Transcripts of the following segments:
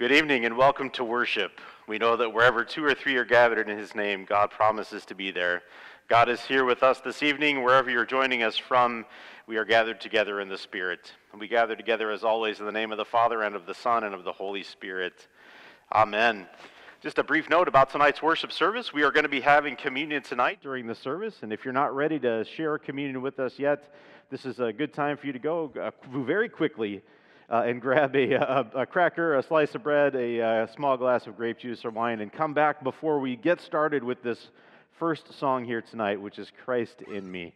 Good evening and welcome to worship. We know that wherever two or three are gathered in his name, God promises to be there. God is here with us this evening. Wherever you're joining us from, we are gathered together in the Spirit. And we gather together as always in the name of the Father and of the Son and of the Holy Spirit. Amen. Just a brief note about tonight's worship service. We are going to be having communion tonight during the service. And if you're not ready to share communion with us yet, this is a good time for you to go uh, very quickly uh, and grab a, a, a, cracker, a slice of bread, a, a small glass of grape juice or wine, and come back before we get started with this first song here tonight, which is Christ in Me.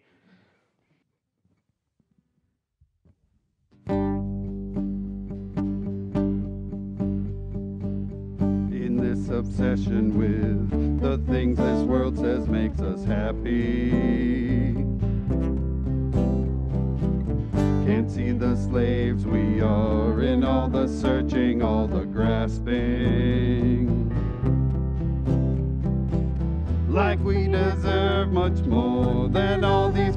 In this obsession with the things this world says makes us happy see the slaves we are in all the searching, all the grasping. Like we deserve much more than all these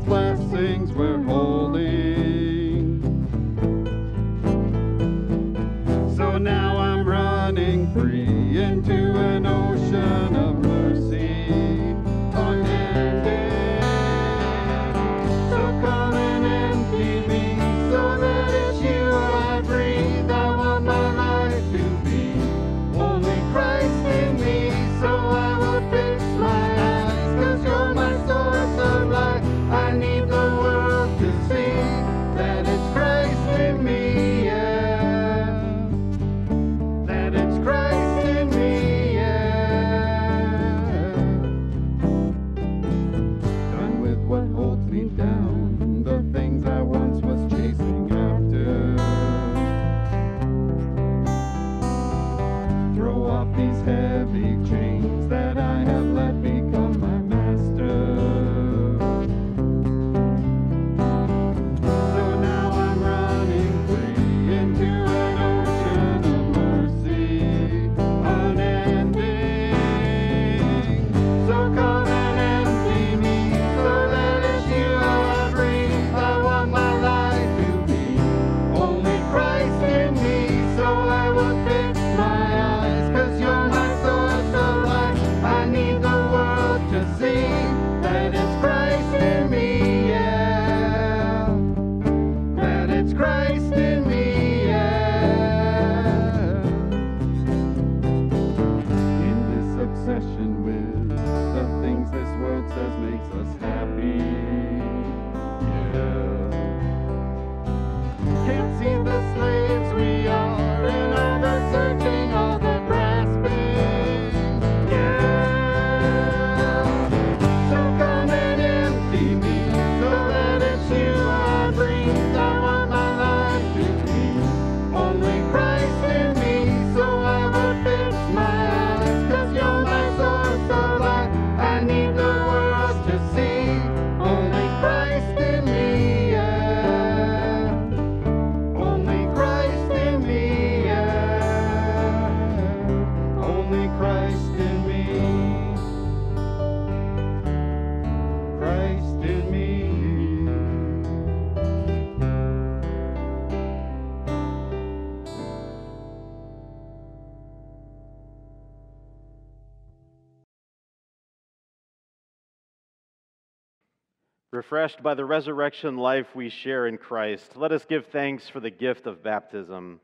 Refreshed by the resurrection life we share in Christ, let us give thanks for the gift of baptism.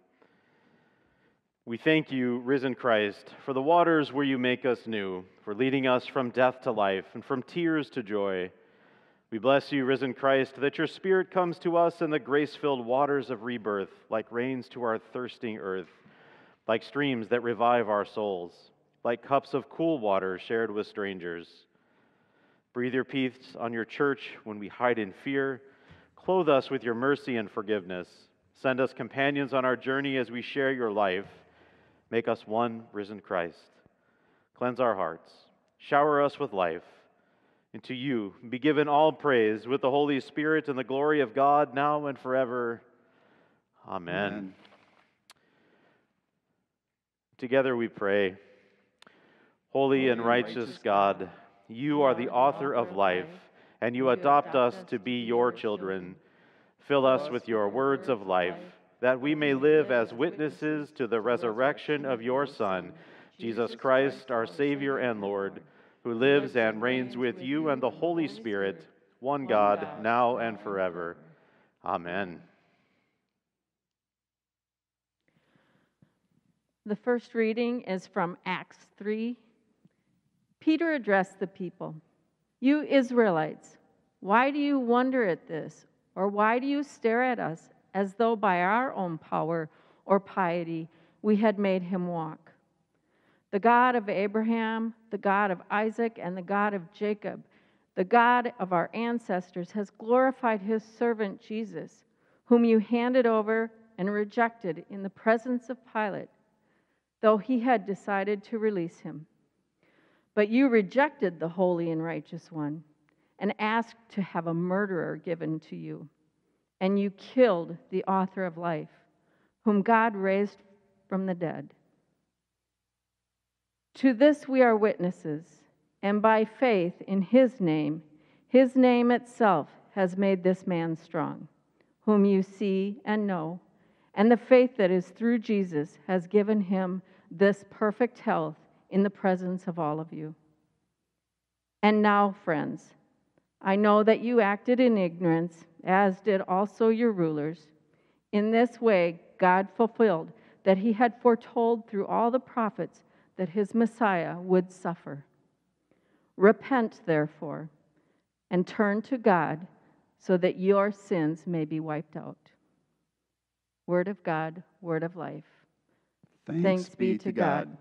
We thank you, risen Christ, for the waters where you make us new, for leading us from death to life and from tears to joy. We bless you, risen Christ, that your Spirit comes to us in the grace filled waters of rebirth, like rains to our thirsting earth, like streams that revive our souls, like cups of cool water shared with strangers. Breathe your peace on your church when we hide in fear. Clothe us with your mercy and forgiveness. Send us companions on our journey as we share your life. Make us one risen Christ. Cleanse our hearts. Shower us with life. And to you be given all praise with the Holy Spirit and the glory of God now and forever. Amen. Amen. Together we pray. Holy and righteous God, you are the author of life, and you adopt us to be your children. Fill us with your words of life, that we may live as witnesses to the resurrection of your Son, Jesus Christ, our Savior and Lord, who lives and reigns with you and the Holy Spirit, one God, now and forever. Amen. The first reading is from Acts 3. Peter addressed the people You Israelites, why do you wonder at this? Or why do you stare at us as though by our own power or piety we had made him walk? The God of Abraham, the God of Isaac, and the God of Jacob, the God of our ancestors, has glorified his servant Jesus, whom you handed over and rejected in the presence of Pilate, though he had decided to release him. But you rejected the holy and righteous one and asked to have a murderer given to you. And you killed the author of life, whom God raised from the dead. To this we are witnesses, and by faith in his name, his name itself has made this man strong, whom you see and know, and the faith that is through Jesus has given him this perfect health in the presence of all of you. And now, friends, I know that you acted in ignorance, as did also your rulers. In this way, God fulfilled that he had foretold through all the prophets that his Messiah would suffer. Repent, therefore, and turn to God so that your sins may be wiped out. Word of God, word of life. Thanks, Thanks be to God.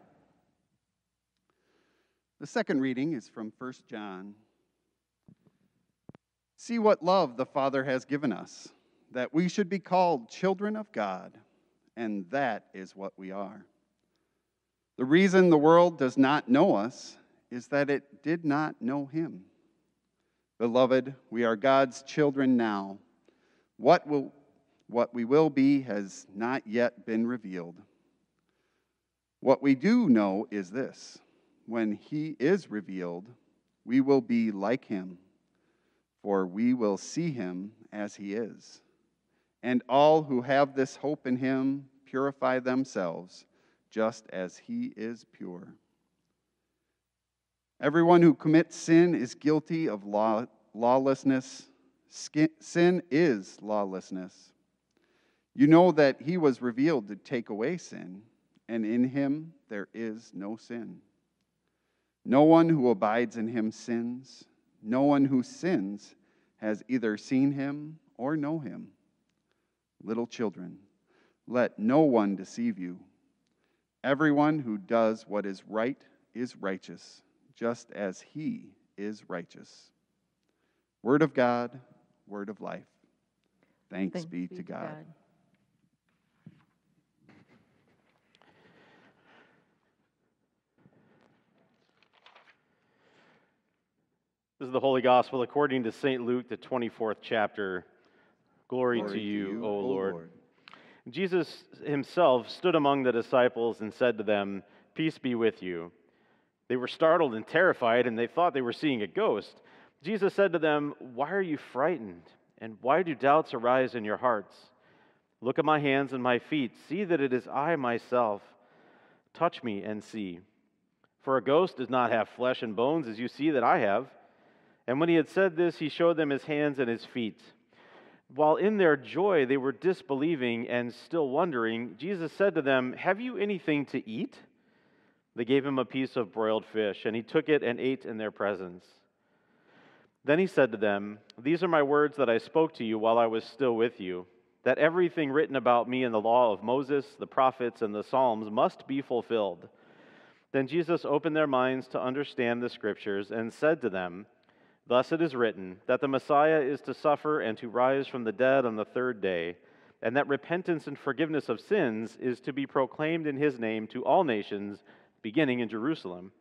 The second reading is from 1 John See what love the Father has given us, that we should be called children of God, and that is what we are. The reason the world does not know us is that it did not know Him. Beloved, we are God's children now. What, will, what we will be has not yet been revealed. What we do know is this when He is revealed, we will be like Him for we will see him as he is. And all who have this hope in him purify themselves just as he is pure. Everyone who commits sin is guilty of law, lawlessness. Sin is lawlessness. You know that he was revealed to take away sin, and in him there is no sin. No one who abides in him sins. No one who sins has either seen him or know him. Little children, let no one deceive you. Everyone who does what is right is righteous, just as he is righteous. Word of God, word of life. Thanks, Thanks be, be, to God. God. This is the Holy Gospel according to St. Luke, the 24th chapter. Glory, Glory to, you, to you, O Lord. Lord. Jesus himself stood among the disciples and said to them, Peace be with you. They were startled and terrified, and they thought they were seeing a ghost. Jesus said to them, Why are you frightened? And why do doubts arise in your hearts? Look at my hands and my feet. See that it is I myself. Touch me and see. For a ghost does not have flesh and bones as you see that I have. And when he had said this, he showed them his hands and his feet. While in their joy they were disbelieving and still wondering, Jesus said to them, Have you anything to eat? They gave him a piece of broiled fish, and he took it and ate in their presence. Then he said to them, These are my words that I spoke to you while I was still with you, that everything written about me in the law of Moses, the prophets, and the Psalms must be fulfilled. Then Jesus opened their minds to understand the scriptures and said to them, Thus it is written that the Messiah is to suffer and to rise from the dead on the third day, and that repentance and forgiveness of sins is to be proclaimed in his name to all nations, beginning in Jerusalem.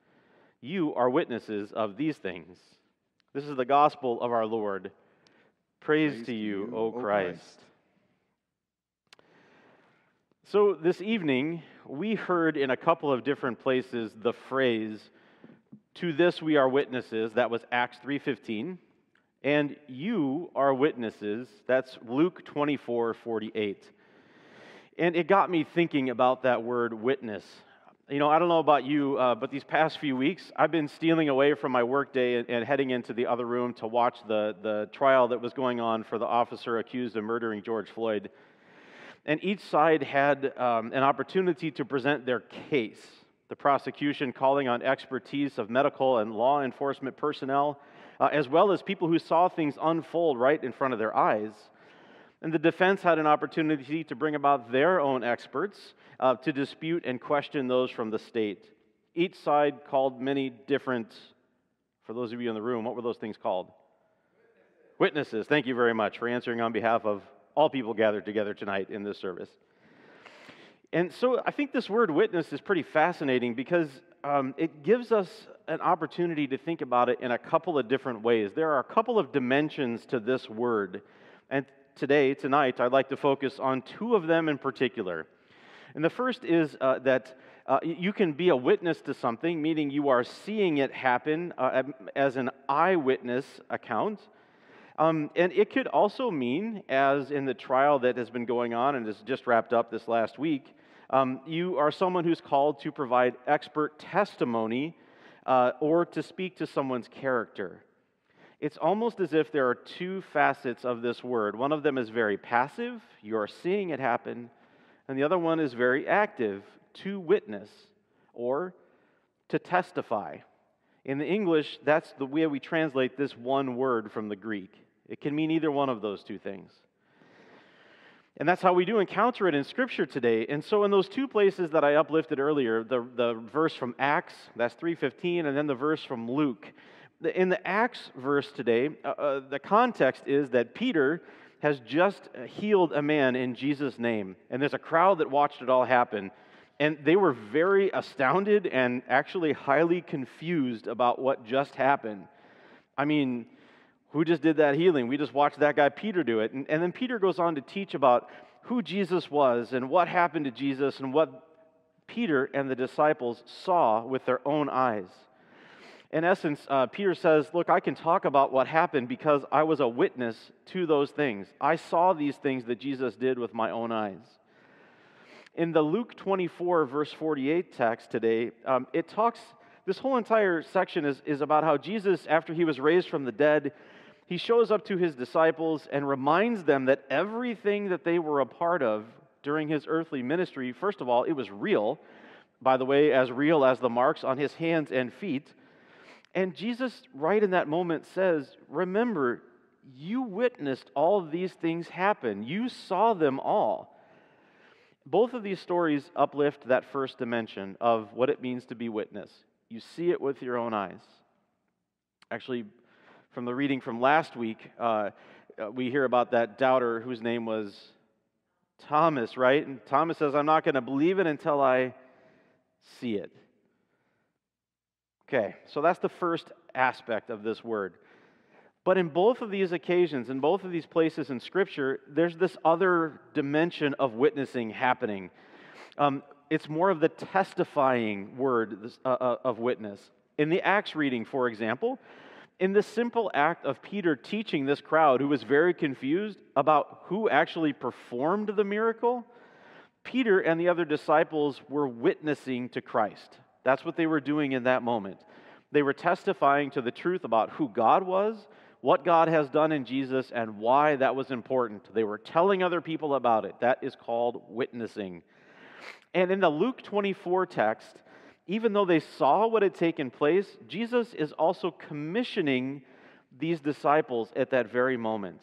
You are witnesses of these things. This is the gospel of our Lord. Praise, Praise to you, you, O Christ. Christ. So, this evening, we heard in a couple of different places the phrase, to this we are witnesses. That was Acts 3:15. And you are witnesses. That's Luke 24:48. And it got me thinking about that word witness. You know, I don't know about you, uh, but these past few weeks, I've been stealing away from my workday and, and heading into the other room to watch the, the trial that was going on for the officer accused of murdering George Floyd. And each side had um, an opportunity to present their case. The prosecution calling on expertise of medical and law enforcement personnel, uh, as well as people who saw things unfold right in front of their eyes. And the defense had an opportunity to bring about their own experts uh, to dispute and question those from the state. Each side called many different, for those of you in the room, what were those things called? Witnesses. Thank you very much for answering on behalf of all people gathered together tonight in this service. And so I think this word witness is pretty fascinating because um, it gives us an opportunity to think about it in a couple of different ways. There are a couple of dimensions to this word. And today, tonight, I'd like to focus on two of them in particular. And the first is uh, that uh, you can be a witness to something, meaning you are seeing it happen uh, as an eyewitness account. Um, and it could also mean, as in the trial that has been going on and has just wrapped up this last week, um, you are someone who's called to provide expert testimony uh, or to speak to someone's character it's almost as if there are two facets of this word. One of them is very passive, you're seeing it happen, and the other one is very active, to witness or to testify. In the English, that's the way we translate this one word from the Greek. It can mean either one of those two things. And that's how we do encounter it in Scripture today. And so in those two places that I uplifted earlier, the, the verse from Acts, that's 3.15, and then the verse from Luke, in the Acts verse today, uh, uh, the context is that Peter has just healed a man in Jesus' name. And there's a crowd that watched it all happen. And they were very astounded and actually highly confused about what just happened. I mean, who just did that healing? We just watched that guy Peter do it. And, and then Peter goes on to teach about who Jesus was and what happened to Jesus and what Peter and the disciples saw with their own eyes in essence, uh, Peter says, Look, I can talk about what happened because I was a witness to those things. I saw these things that Jesus did with my own eyes. In the Luke 24, verse 48 text today, um, it talks, this whole entire section is, is about how Jesus, after he was raised from the dead, he shows up to his disciples and reminds them that everything that they were a part of during his earthly ministry, first of all, it was real. By the way, as real as the marks on his hands and feet. And Jesus, right in that moment, says, Remember, you witnessed all these things happen, you saw them all. Both of these stories uplift that first dimension of what it means to be witness. You see it with your own eyes. Actually, from the reading from last week, uh, uh we hear about that doubter whose name was Thomas, right? And Thomas says, I'm not going to believe it until I see it. Okay, so that's the first aspect of this word. But in both of these occasions, in both of these places in Scripture, there's this other dimension of witnessing happening. Um, it's more of the testifying word uh, uh, of witness. In the Acts reading, for example, in the simple act of Peter teaching this crowd who was very confused about who actually performed the miracle, Peter and the other disciples were witnessing to Christ. That's what they were doing in that moment. They were testifying to the truth about who God was, what God has done in Jesus, and why that was important. They were telling other people about it. That is called witnessing. And in the Luke 24 text, even though they saw what had taken place, Jesus is also commissioning these disciples at that very moment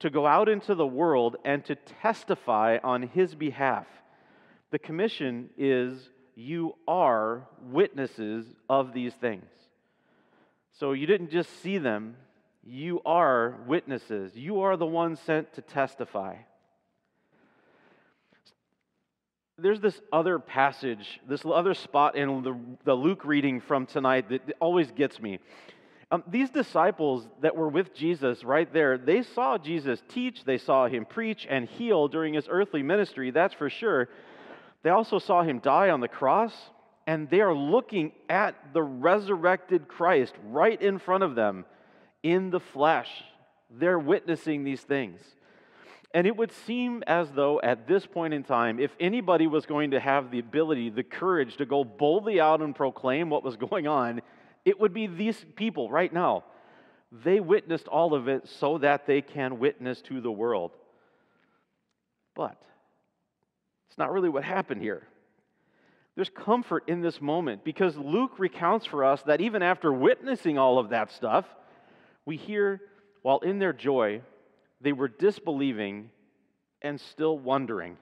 to go out into the world and to testify on his behalf. The commission is you are witnesses of these things. So you didn't just see them, you are witnesses. You are the ones sent to testify. There's this other passage, this other spot in the, the Luke reading from tonight that always gets me. Um, these disciples that were with Jesus right there, they saw Jesus teach, they saw him preach and heal during his earthly ministry, that's for sure. They also saw him die on the cross, and they are looking at the resurrected Christ right in front of them in the flesh. They're witnessing these things. And it would seem as though at this point in time, if anybody was going to have the ability, the courage to go boldly out and proclaim what was going on, it would be these people right now. They witnessed all of it so that they can witness to the world. But it's not really what happened here. There's comfort in this moment because Luke recounts for us that even after witnessing all of that stuff, we hear while in their joy, they were disbelieving and still wondering.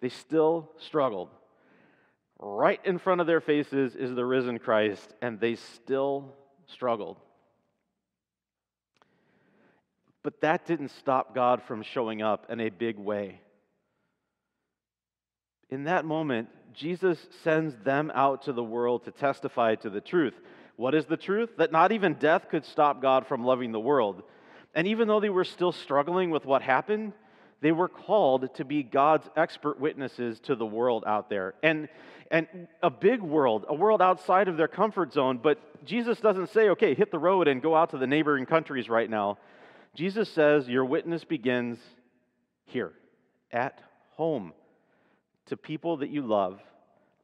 They still struggled. Right in front of their faces is the risen Christ, and they still struggled. But that didn't stop God from showing up in a big way. In that moment, Jesus sends them out to the world to testify to the truth. What is the truth? That not even death could stop God from loving the world. And even though they were still struggling with what happened, they were called to be God's expert witnesses to the world out there. And, and a big world, a world outside of their comfort zone. But Jesus doesn't say, okay, hit the road and go out to the neighboring countries right now. Jesus says, your witness begins here, at home, to people that you love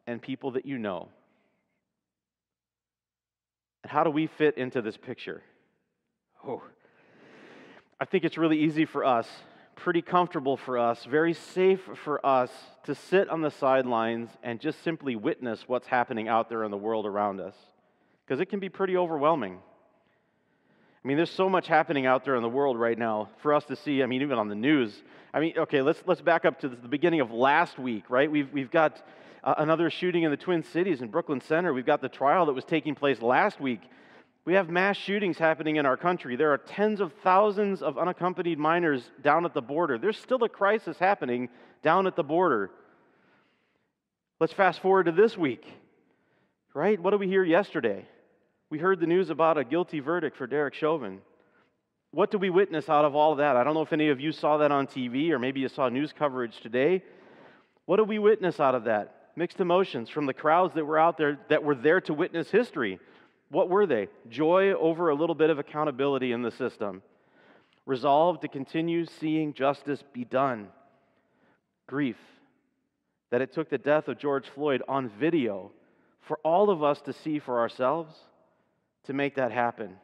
and people that you know. And how do we fit into this picture? Oh, I think it's really easy for us, pretty comfortable for us, very safe for us to sit on the sidelines and just simply witness what's happening out there in the world around us. Because it can be pretty overwhelming. I mean, there's so much happening out there in the world right now for us to see. I mean, even on the news. I mean, okay, let's, let's back up to the beginning of last week, right? We've, we've got uh, another shooting in the Twin Cities in Brooklyn Center. We've got the trial that was taking place last week we have mass shootings happening in our country. There are tens of thousands of unaccompanied minors down at the border. There's still a crisis happening down at the border. Let's fast forward to this week, right? What did we hear yesterday? We heard the news about a guilty verdict for Derek Chauvin. What do we witness out of all of that? I don't know if any of you saw that on TV or maybe you saw news coverage today. What do we witness out of that? Mixed emotions from the crowds that were out there that were there to witness history. What were they? Joy over a little bit of accountability in the system, resolve to continue seeing justice be done, grief that it took the death of George Floyd on video for all of us to see for ourselves to make that happen.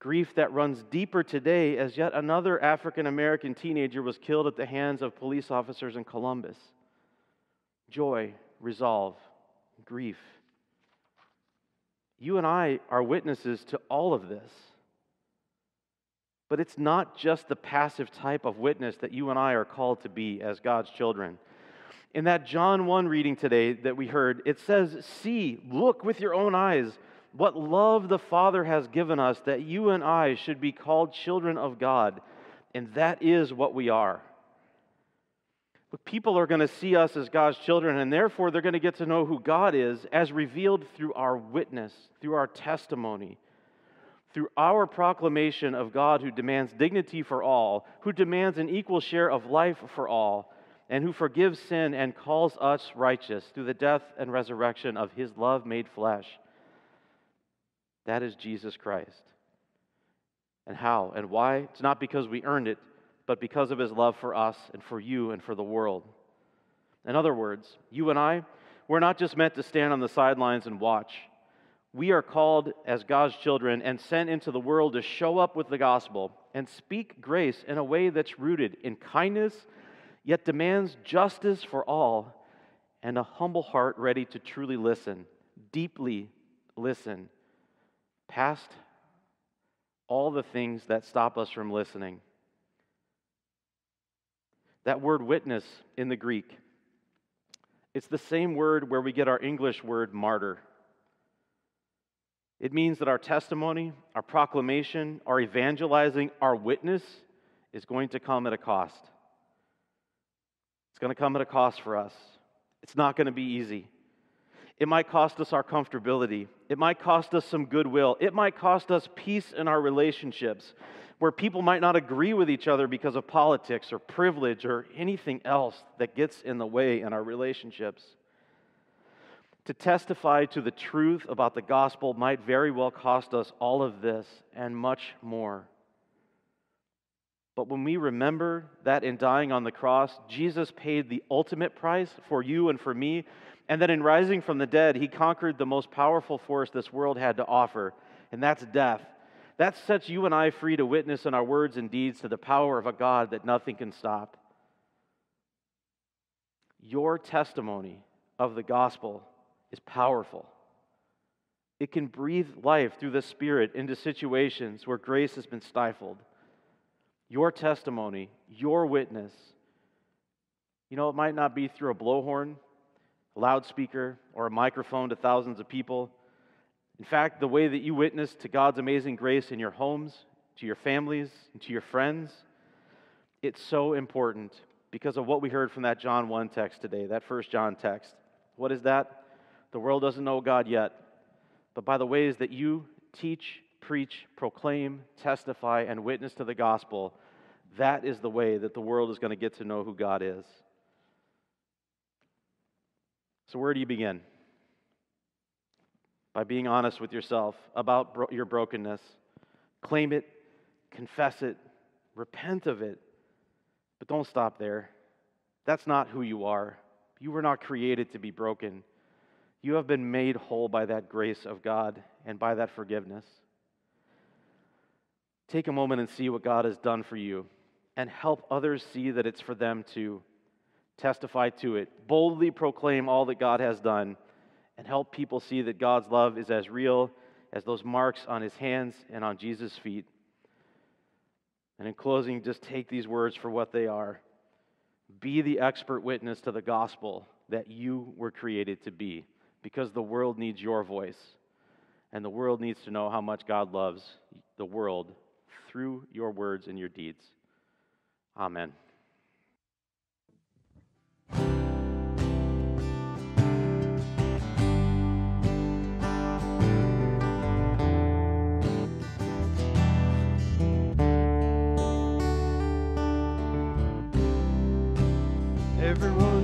Grief that runs deeper today as yet another African American teenager was killed at the hands of police officers in Columbus. Joy, resolve, grief. You and I are witnesses to all of this. But it's not just the passive type of witness that you and I are called to be as God's children. In that John 1 reading today that we heard, it says, See, look with your own eyes what love the Father has given us that you and I should be called children of God. And that is what we are. But people are going to see us as God's children, and therefore they're going to get to know who God is as revealed through our witness, through our testimony, through our proclamation of God who demands dignity for all, who demands an equal share of life for all, and who forgives sin and calls us righteous through the death and resurrection of his love made flesh. That is Jesus Christ. And how and why? It's not because we earned it, but because of his love for us and for you and for the world. In other words, you and I, we're not just meant to stand on the sidelines and watch. We are called as God's children and sent into the world to show up with the gospel and speak grace in a way that's rooted in kindness, yet demands justice for all and a humble heart ready to truly listen, deeply listen, past all the things that stop us from listening. That word witness in the Greek, it's the same word where we get our English word martyr. It means that our testimony, our proclamation, our evangelizing, our witness is going to come at a cost. It's going to come at a cost for us. It's not going to be easy. It might cost us our comfortability. It might cost us some goodwill. It might cost us peace in our relationships where people might not agree with each other because of politics or privilege or anything else that gets in the way in our relationships. To testify to the truth about the gospel might very well cost us all of this and much more. But when we remember that in dying on the cross, Jesus paid the ultimate price for you and for me, and that in rising from the dead, he conquered the most powerful force this world had to offer, and that's death. That sets you and I free to witness in our words and deeds to the power of a God that nothing can stop. Your testimony of the gospel is powerful. It can breathe life through the Spirit into situations where grace has been stifled. Your testimony, your witness, you know, it might not be through a blowhorn, a loudspeaker, or a microphone to thousands of people. In fact, the way that you witness to God's amazing grace in your homes, to your families, and to your friends, it's so important because of what we heard from that John 1 text today, that first John text. What is that? The world doesn't know God yet, but by the ways that you teach, preach, proclaim, testify, and witness to the gospel, that is the way that the world is going to get to know who God is. So, where do you begin? By being honest with yourself about bro- your brokenness. Claim it, confess it, repent of it, but don't stop there. That's not who you are. You were not created to be broken. You have been made whole by that grace of God and by that forgiveness. Take a moment and see what God has done for you and help others see that it's for them to testify to it. Boldly proclaim all that God has done and help people see that God's love is as real as those marks on his hands and on Jesus' feet. And in closing, just take these words for what they are. Be the expert witness to the gospel that you were created to be because the world needs your voice. And the world needs to know how much God loves the world through your words and your deeds. Amen. Everyone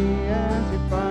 me as you find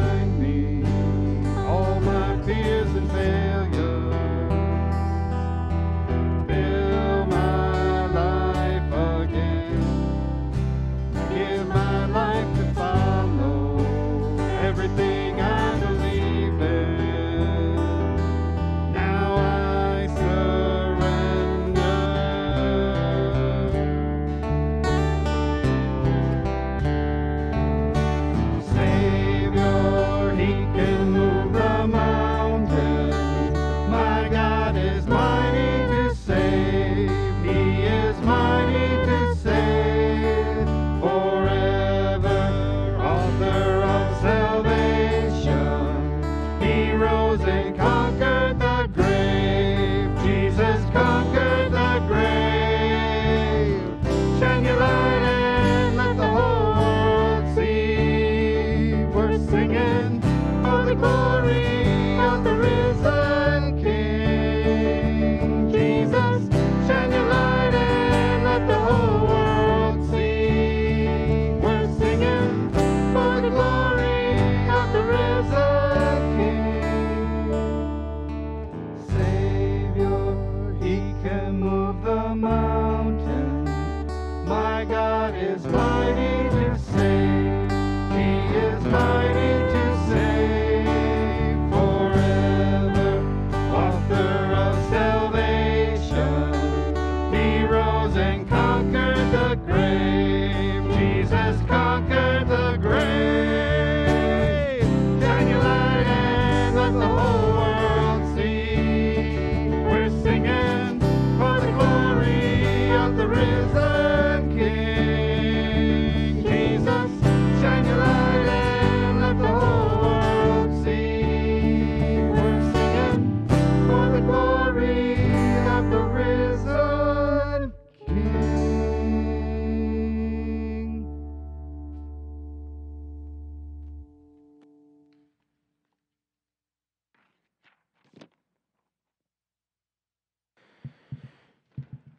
mountains. My God is mighty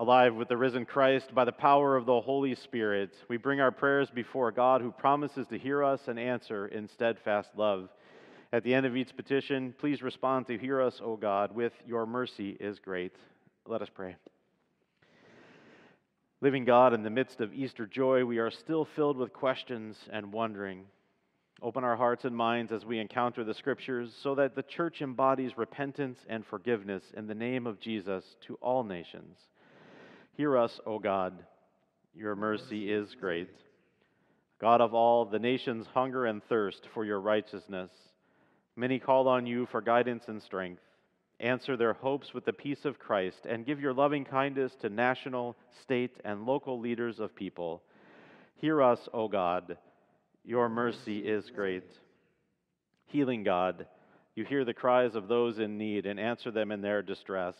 Alive with the risen Christ by the power of the Holy Spirit, we bring our prayers before God who promises to hear us and answer in steadfast love. At the end of each petition, please respond to Hear us, O God, with Your mercy is great. Let us pray. Living God, in the midst of Easter joy, we are still filled with questions and wondering. Open our hearts and minds as we encounter the Scriptures so that the church embodies repentance and forgiveness in the name of Jesus to all nations. Hear us, O God. Your mercy is great. God of all, the nations hunger and thirst for your righteousness. Many call on you for guidance and strength. Answer their hopes with the peace of Christ and give your loving kindness to national, state, and local leaders of people. Hear us, O God. Your mercy is great. Healing God, you hear the cries of those in need and answer them in their distress.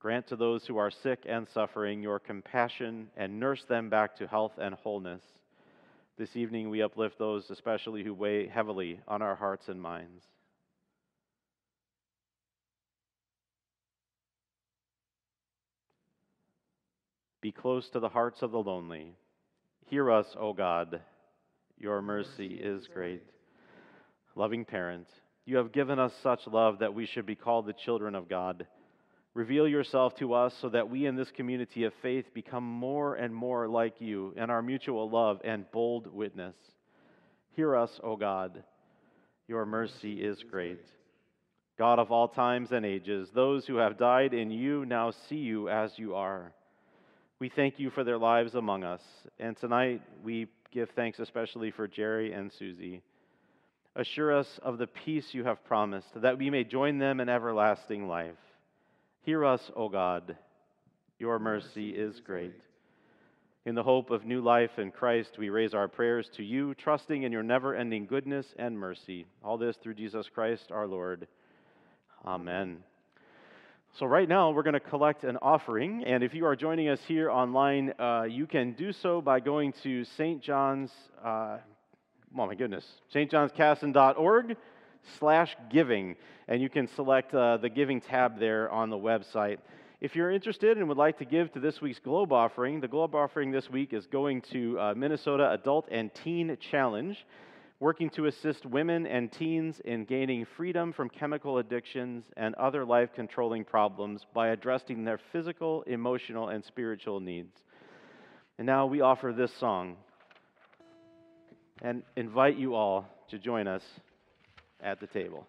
Grant to those who are sick and suffering your compassion and nurse them back to health and wholeness. This evening, we uplift those especially who weigh heavily on our hearts and minds. Be close to the hearts of the lonely. Hear us, O God. Your mercy is great. Loving parent, you have given us such love that we should be called the children of God. Reveal yourself to us so that we in this community of faith become more and more like you in our mutual love and bold witness. Hear us, O God. Your mercy is great. God of all times and ages, those who have died in you now see you as you are. We thank you for their lives among us. And tonight we give thanks especially for Jerry and Susie. Assure us of the peace you have promised, that we may join them in everlasting life. Hear us, O God. Your mercy is great. In the hope of new life in Christ, we raise our prayers to you, trusting in your never ending goodness and mercy. All this through Jesus Christ our Lord. Amen. So, right now, we're going to collect an offering. And if you are joining us here online, uh, you can do so by going to St. John's, uh, oh my goodness, stjohnskasson.org slash giving. And you can select uh, the giving tab there on the website. If you're interested and would like to give to this week's Globe offering, the Globe offering this week is going to uh, Minnesota Adult and Teen Challenge working to assist women and teens in gaining freedom from chemical addictions and other life controlling problems by addressing their physical, emotional, and spiritual needs. And now we offer this song and invite you all to join us at the table.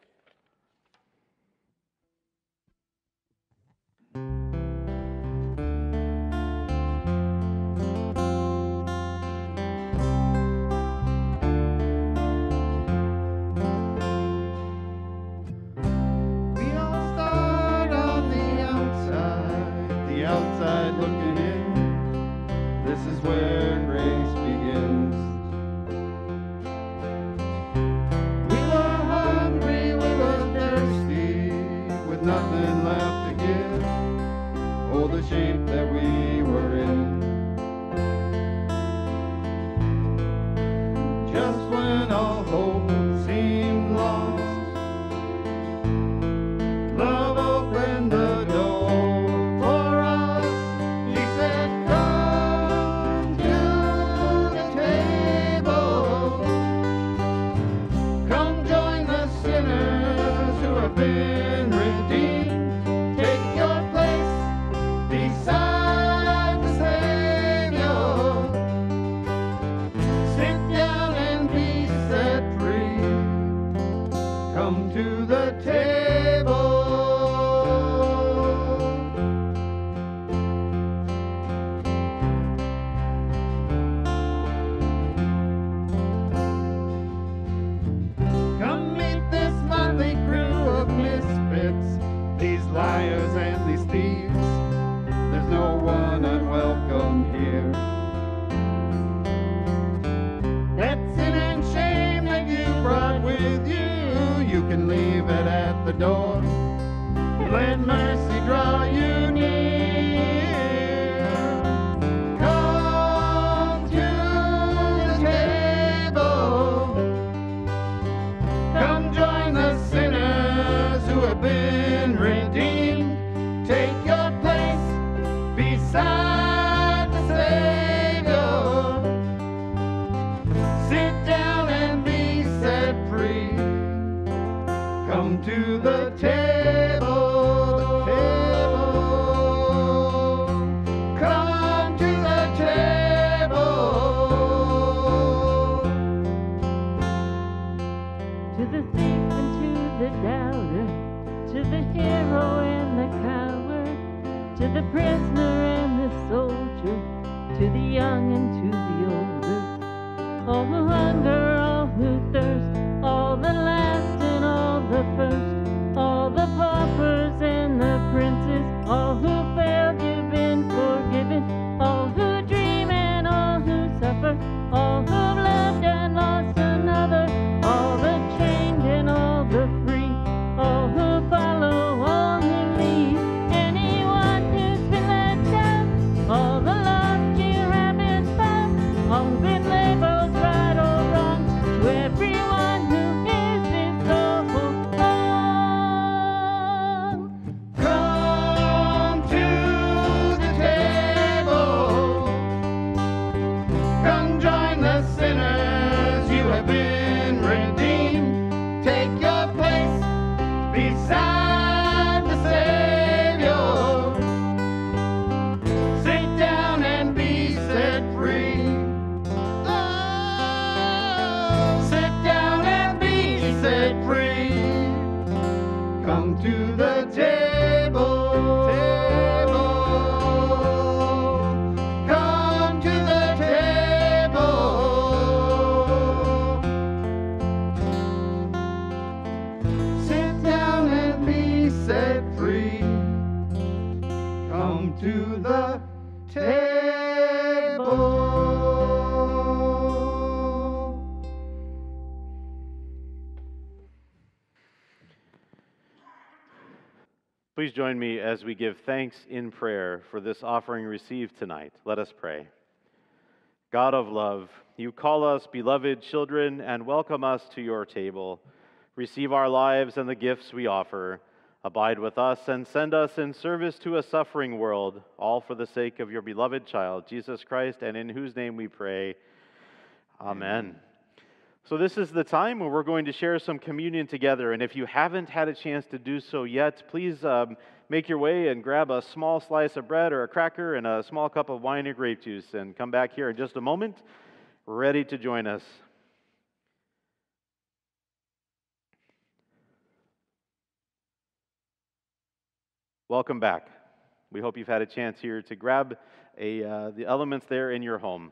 As we give thanks in prayer for this offering received tonight. Let us pray. God of love, you call us beloved children and welcome us to your table. Receive our lives and the gifts we offer. Abide with us and send us in service to a suffering world, all for the sake of your beloved child, Jesus Christ, and in whose name we pray. Amen. So, this is the time where we're going to share some communion together. And if you haven't had a chance to do so yet, please um, make your way and grab a small slice of bread or a cracker and a small cup of wine or grape juice and come back here in just a moment, ready to join us. Welcome back. We hope you've had a chance here to grab a, uh, the elements there in your home.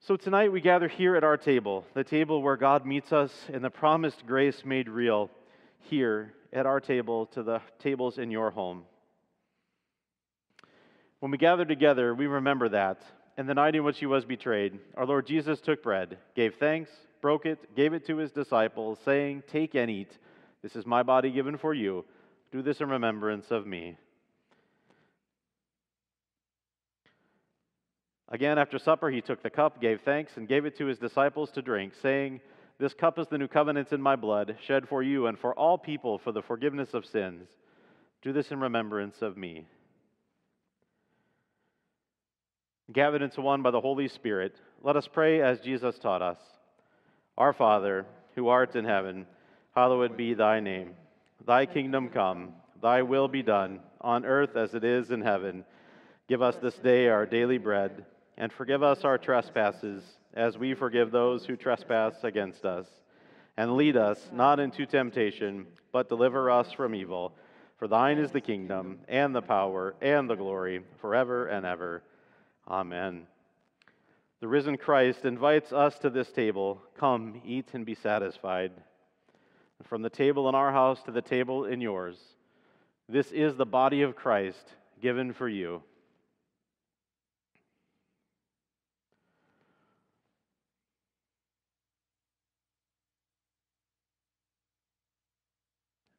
So, tonight we gather here at our table, the table where God meets us in the promised grace made real, here at our table to the tables in your home. When we gather together, we remember that. And the night in which he was betrayed, our Lord Jesus took bread, gave thanks, broke it, gave it to his disciples, saying, Take and eat. This is my body given for you. Do this in remembrance of me. Again, after supper, he took the cup, gave thanks, and gave it to his disciples to drink, saying, This cup is the new covenant in my blood, shed for you and for all people for the forgiveness of sins. Do this in remembrance of me. Gathered into one by the Holy Spirit, let us pray as Jesus taught us. Our Father, who art in heaven, hallowed be thy name. Thy kingdom come, thy will be done, on earth as it is in heaven. Give us this day our daily bread, and forgive us our trespasses, as we forgive those who trespass against us. And lead us not into temptation, but deliver us from evil. For thine is the kingdom, and the power, and the glory, forever and ever. Amen. The risen Christ invites us to this table. Come, eat, and be satisfied. From the table in our house to the table in yours, this is the body of Christ given for you.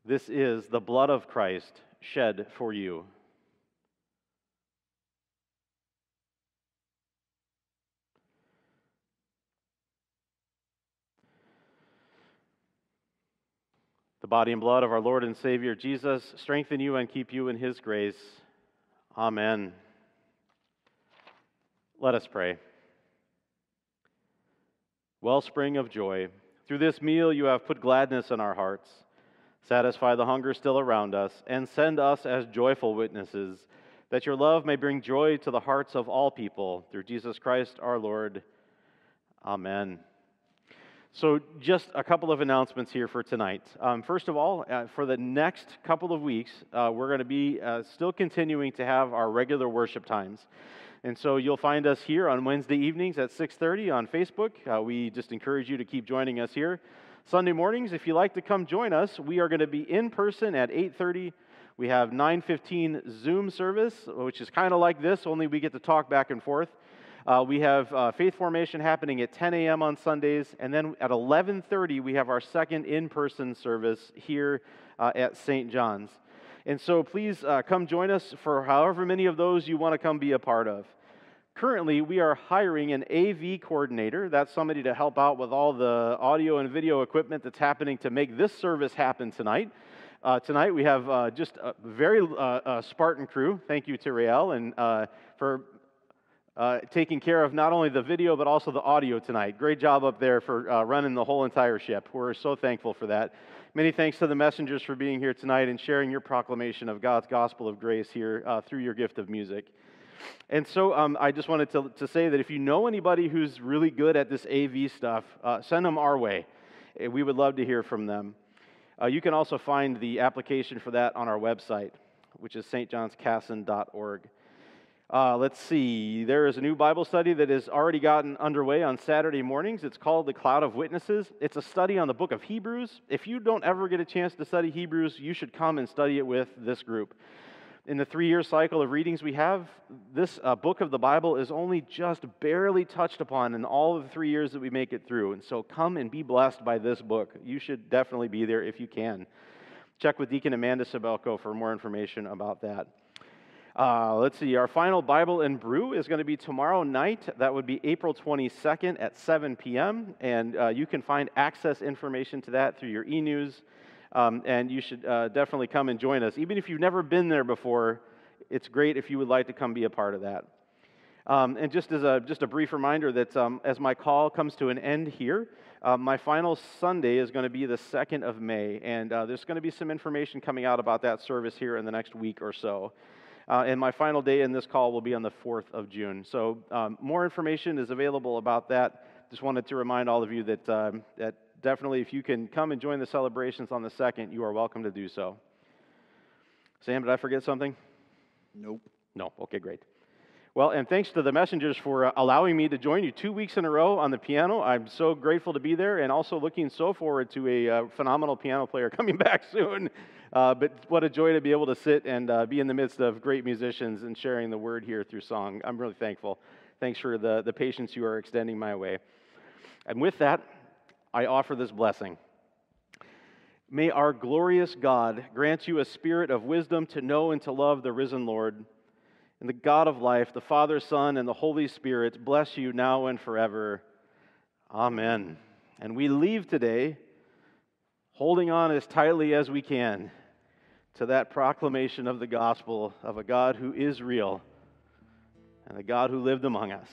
This is the blood of Christ shed for you. The body and blood of our Lord and Savior Jesus strengthen you and keep you in his grace. Amen. Let us pray. Wellspring of joy, through this meal you have put gladness in our hearts. Satisfy the hunger still around us, and send us as joyful witnesses, that your love may bring joy to the hearts of all people. Through Jesus Christ our Lord. Amen. So, just a couple of announcements here for tonight. Um, first of all, uh, for the next couple of weeks, uh, we're going to be uh, still continuing to have our regular worship times. And so you'll find us here on Wednesday evenings at 6:30 on Facebook. Uh, we just encourage you to keep joining us here. Sunday mornings, if you like to come join us, we are going to be in person at 8:30. We have 9:15 Zoom service, which is kind of like this, only we get to talk back and forth. Uh, we have uh, faith formation happening at 10 a.m. on Sundays, and then at 11:30 we have our second in-person service here uh, at St. John's. And so please uh, come join us for however many of those you want to come be a part of. Currently, we are hiring an AV coordinator. That's somebody to help out with all the audio and video equipment that's happening to make this service happen tonight. Uh, tonight we have uh, just a very uh, Spartan crew. Thank you to Rayelle and uh, for uh, taking care of not only the video but also the audio tonight. Great job up there for uh, running the whole entire ship. We're so thankful for that. Many thanks to the messengers for being here tonight and sharing your proclamation of God's gospel of grace here uh, through your gift of music. And so um, I just wanted to, to, say that if you know anybody who's really good at this AV stuff, uh, send them our way. Eh, we would love to hear from them. Uh, you can also find the application for that on our website, which is stjohnskasson.org. Uh, let's see. There is a new Bible study that has already gotten underway on Saturday mornings. It's called The Cloud of Witnesses. It's a study on the book of Hebrews. If you don't ever get a chance to study Hebrews, you should come and study it with this group. In the three year cycle of readings we have, this uh, book of the Bible is only just barely touched upon in all of the three years that we make it through. And so come and be blessed by this book. You should definitely be there if you can. Check with Deacon Amanda Sabelko for more information about that. Uh, let's see, our final Bible and Brew is going to be tomorrow night. That would be April 22nd at 7 p.m. And uh, you can find access information to that through your e news. Um, and you should uh, definitely come and join us. Even if you've never been there before, it's great if you would like to come be a part of that. Um, and just as a, just a brief reminder that um, as my call comes to an end here, uh, my final Sunday is going to be the 2nd of May. And uh, there's going to be some information coming out about that service here in the next week or so. Uh, and my final day in this call will be on the 4th of June. So um, more information is available about that. Just wanted to remind all of you that, um, that definitely if you can come and join the celebrations on the 2nd, you are welcome to do so. Sam, did I forget something? Nope. No. Okay, great. Well, and thanks to the messengers for uh, allowing me to join you two weeks in a row on the piano. I'm so grateful to be there and also looking so forward to a uh, phenomenal piano player coming back soon. Uh, but what a joy to be able to sit and uh, be in the midst of great musicians and sharing the word here through song. I'm really thankful. Thanks for the, the patience you are extending my way. And with that, I offer this blessing. May our glorious God grant you a spirit of wisdom to know and to love the risen Lord and the God of life, the Father, Son, and the Holy Spirit bless you now and forever. Amen. And we leave today holding on as tightly as we can to that proclamation of the gospel of a God who is real and a God who lived among us.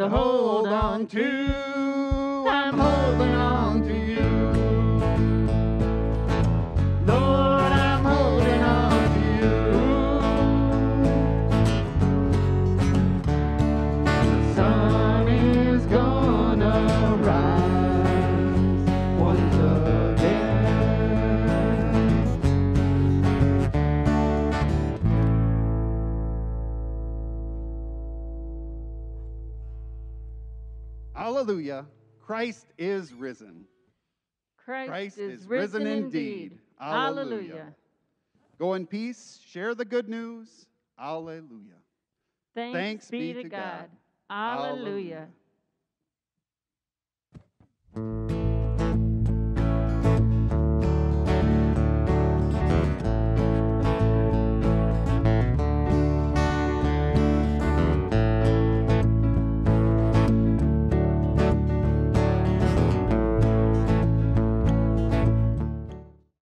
To hold on to. Hallelujah. Christ is risen. Christ, Christ is, is risen, risen indeed. indeed. Hallelujah. Hallelujah. Go in peace, share the good news. Hallelujah. Thanks, Thanks be be to God. God. Hallelujah. Hallelujah.